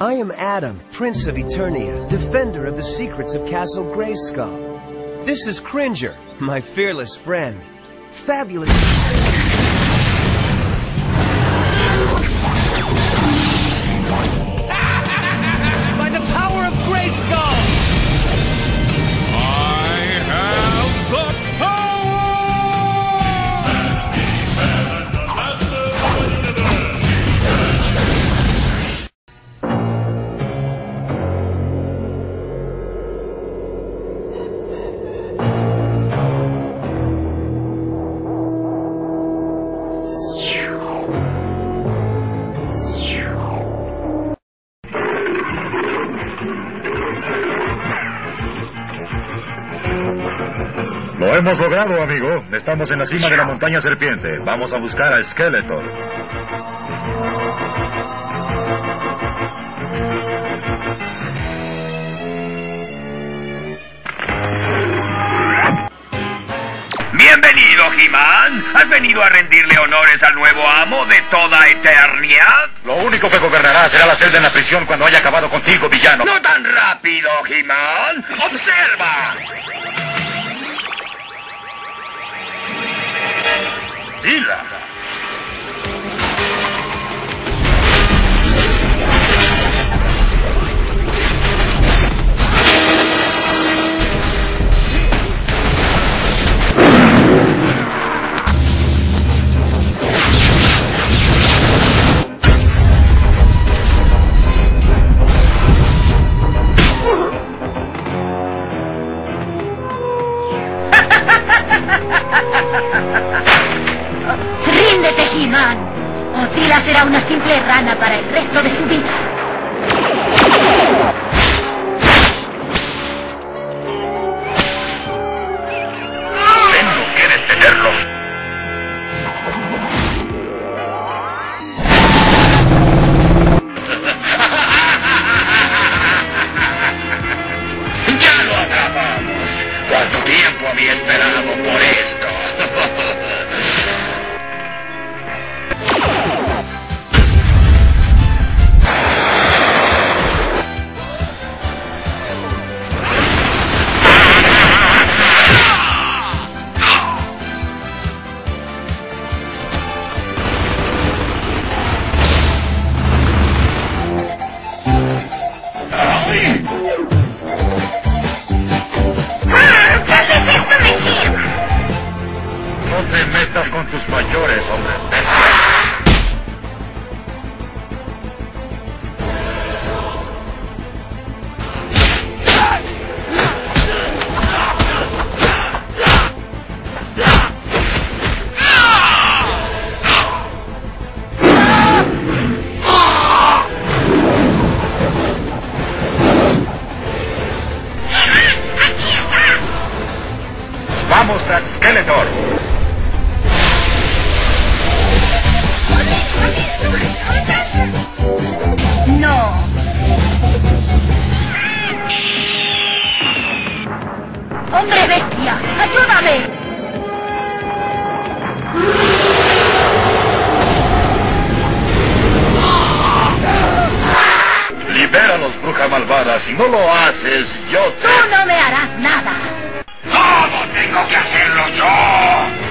I am Adam, Prince of Eternia, defender of the secrets of Castle Grayskull. This is Cringer, my fearless friend. Fabulous. Hemos logrado, amigo. Estamos en la cima de la montaña serpiente. Vamos a buscar a Skeletor. Bienvenido, He-Man. ¿Has venido a rendirle honores al nuevo amo de toda eternidad? Lo único que gobernará será la celda en la prisión cuando haya acabado contigo, villano. No tan rápido, He-Man. Observa. ¡Ríndete, He-Man! Ozila será una simple rana para el resto de su vida. Vamos tras Skeletor. No. ¡Hombre bestia! ¡Ayúdame! Libéralos, bruja malvada. Si no lo haces, yo te... ¡Tú no me harás nada! ¡Todo tengo que hacerlo yo!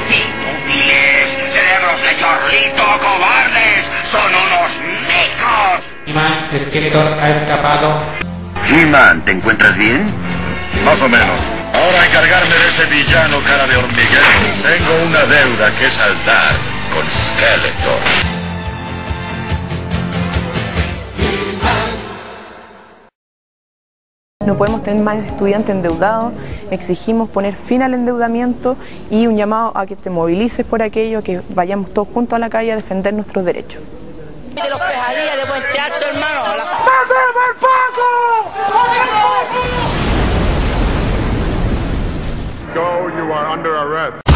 ¡Inútiles! ¡Cerebros de chorlito, cobardes! ¡Son unos mecos! He-Man, Skeletor ha escapado. He-Man, ¿te encuentras bien? Más o menos. Ahora encargarme de ese villano cara de hormiguero. Tengo una deuda que saldar con Skeletor. No podemos tener más estudiantes endeudados, exigimos poner fin al endeudamiento y un llamado a que te movilices por aquello, que vayamos todos juntos a la calle a defender nuestros derechos. De los pesadillas de Puente Alto, hermano. La- Go, you are under arrest.